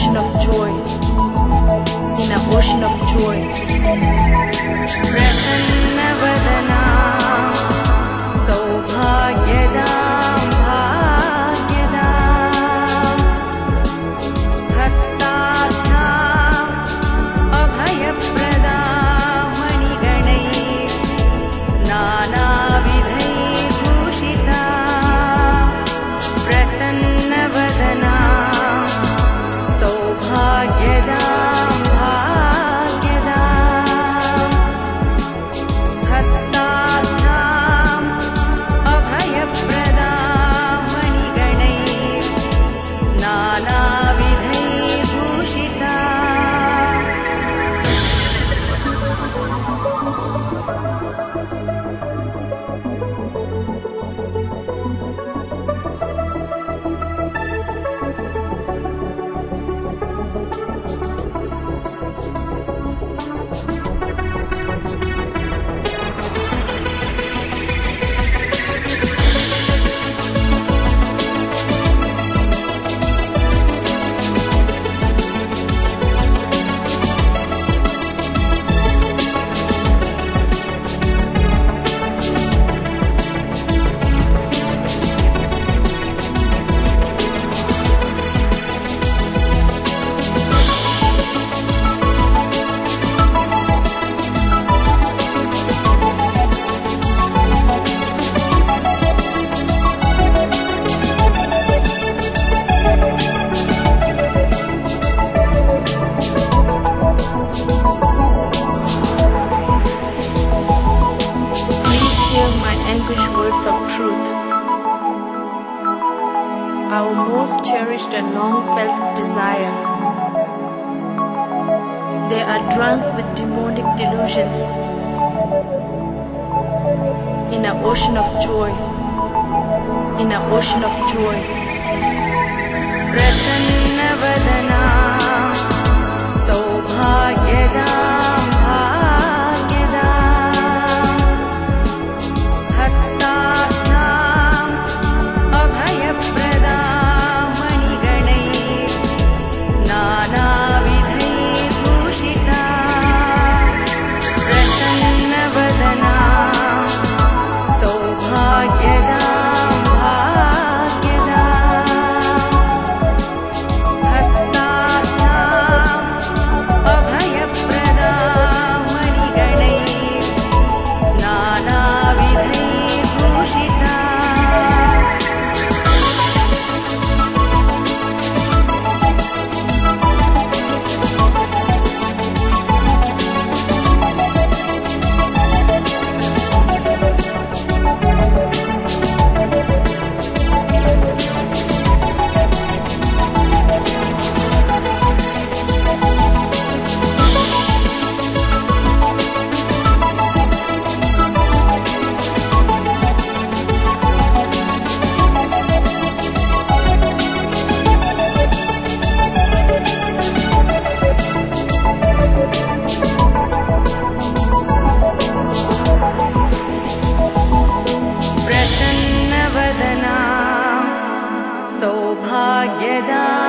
ocean of joy, in an ocean of joy. our most cherished and long felt desire. They are drunk with demonic delusions in an ocean of joy, in an ocean of joy. Present never सौभाग्यदा